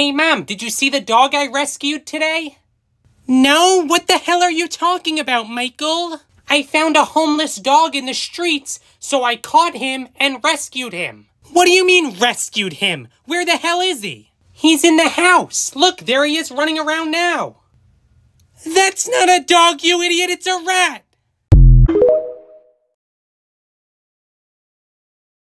Hey, Mom, did you see the dog I rescued today? No, what the hell are you talking about, Michael? I found a homeless dog in the streets, so I caught him and rescued him. What do you mean, rescued him? Where the hell is he? He's in the house. Look, there he is running around now. That's not a dog, you idiot, it's a rat!